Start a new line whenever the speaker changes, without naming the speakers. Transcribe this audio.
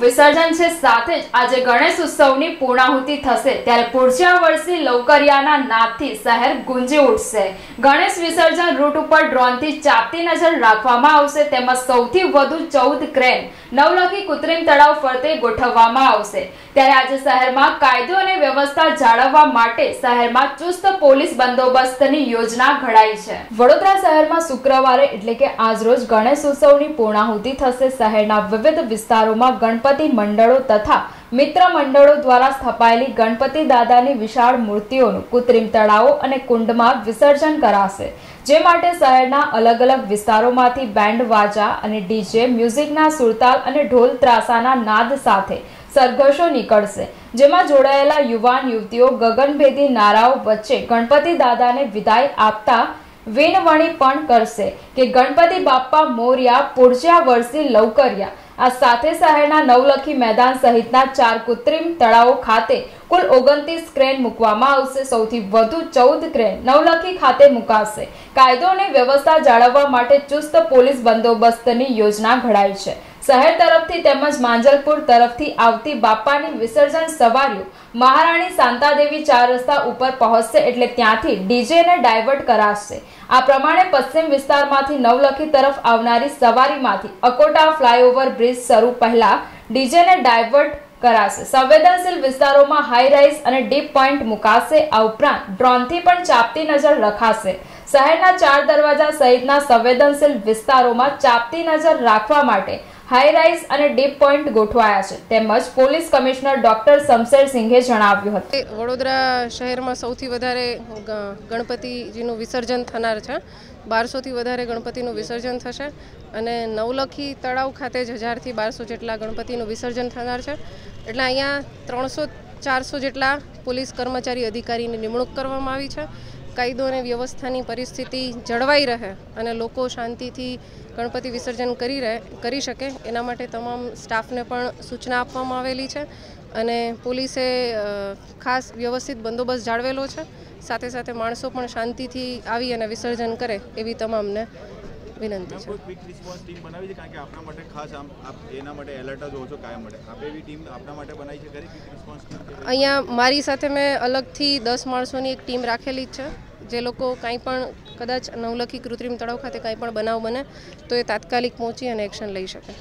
વિસર્જન છે. સાથે જ આજે ગણેશ ઉત્સવની પૂર્ણાહુતિ થશે. ત્યારે પૂર્જ્યા વર્ષી લવકરિયાના નાદથી શહેર ગુંજી ઉઠશે. ગણેશ વિસર્જન રૂટ ઉપર ડ્રોનથી ચાપતી નજર રાખવામાં આવશે. તેમાં સૌથી વધુ ચૌદ ક્રેન નવલખી કૃત્રિમ તળાવ ફરતે ગોઠવવામાં આવશે. ત્યારે આજે શહેરમાં કાયદો અને વ્યવસ્થા જાળવવા માટે શહેરમાં ચુસ્ત પોલીસ બંદોબસ્તની યોજના ઘડાઈ છે. વડોદરા શહેરમાં શુક્રવારે એટલે કે આજરોજ ગણેશ ઉત્સવની પૂર્ણાહુતિ થશે. શહેરના વિવિધ વિસ્તારોમાં ગણપતિ મંડળો તથા મિત્ર મંડળો દ્વારા સ્થપાયેલી ગણપતિ દાદાની વિશાળ મૂર્તિઓનું કૃત્રિમ તળાવો અને કુંડમાં વિસર્જન કરાશે. જે માટે શહેરના અલગ અલગ વિસ્તારોમાંથી બેન્ડ વાજા અને ડીજે, મ્યુઝિકના સુરતાલ અને ઢોલ ત્રાસાના નાદ સાથે સરઘસો નીકળશે. જેમાં જોડાયેલા યુવાન યુવતીઓ ગગનભેદી નારાઓ વચ્ચે ગણપતિ દાદાને વિદાય આપતા વેનવણી પણ કરશે કે ગણપતિ બાપ્પા મોર્યા પૂર્જ્યા વર્ષી લવકરિયા આ સાથે શહેરના નવલખી મેદાન સહિતના ચાર કૃત્રિમ તળાવો ખાતે કુલ ઓગણત્રીસ ક્રેન મૂકવામાં આવશે. સૌથી વધુ ચૌદ ક્રેન નવલખી ખાતે મુકાશે. કાયદો અને વ્યવસ્થા જાળવવા માટે ચુસ્ત પોલીસ બંદોબસ્તની યોજના ઘડાઈ છે. શહેર તરફથી તેમજ માંજલપુર તરફથી આવતી બાપાની વિસર્જન સવારીઓ મહારાણી શાંતાદેવી ચાર રસ્તા ઉપર પહોંચશે એટલે ત્યાંથી ડીજેને ડાયવર્ટ કરાશે. આ પ્રમાણે પશ્ચિમ વિસ્તારમાંથી નવલખી તરફ આવનારી સવારીમાંથી અકોટા ફ્લાયઓવર બ્રિજ શરૂ પહેલા ડીજેને ડાયવર્ટ કરાશે. સંવેદનશીલ વિસ્તારોમાં હાઈ રાઇઝ અને ડીપ પોઈન્ટ મુકાશે. આ ઉપરાંત ડ્રોનથી પણ ચાપતી નજર રખાશે. શહેરના ચાર દરવાજા સહિતના સંવેદનશીલ વિસ્તારોમાં ચાપતી નજર રાખવા માટે હાઈ રાઇઝ અને ડીપ પોઈન્ટ ગોઠવાયા છે. તેમજ પોલીસ કમિશનર ડોક્ટર શમશેર સિંઘે જણાવ્યું હતું.
વડોદરા શહેરમાં સૌથી વધારે ગણપતિજીનું વિસર્જન થનાર છે. બારસોથી વધારે ગણપતિનું વિસર્જન થશે અને નવલખી તળાવ ખાતે જ હજારથી બારસો જેટલા ગણપતિનું વિસર્જન થનાર છે. એટલે અહીંયા ત્રણસો ચારસો જેટલા પોલીસ કર્મચારી અધિકારીની નિમણૂક કરવામાં આવી છે. કાયદો અને વ્યવસ્થાની પરિસ્થિતિ જળવાઈ રહે અને લોકો શાંતિથી ગણપતિ વિસર્જન કરી રહે કરી શકે એના માટે તમામ સ્ટાફને પણ સૂચના આપવામાં આવેલી છે અને પોલીસે ખાસ વ્યવસ્થિત બંદોબસ્ત જાળવેલો છે. સાથે સાથે માણસો પણ શાંતિથી આવી અને વિસર્જન કરે એવી તમામને વિનંતી છે.
ક્વિક રિસ્પોન્સ ટીમ બનાવી છે? કારણ કે આપણા માટે ખાસ આમ આપ એના માટે એલર્ટ જ છો કાયમ માટે. આપે એવી ટીમ આપણા માટે બનાવી છે? ખરી ક્વિક રિસ્પોન્સ ટીમ કે ભાઈ?
અહીંયા મારી સાથે મેં અલગથી દસ માણસોની એક ટીમ રાખેલી જ છે. જે લોકો કાંઈ પણ કદાચ નવલખી કૃત્રિમ તળાવ ખાતે કાંઈ પણ બનાવ બને, તો એ તાત્કાલિક પહોંચી અને એક્શન લઈ શકે.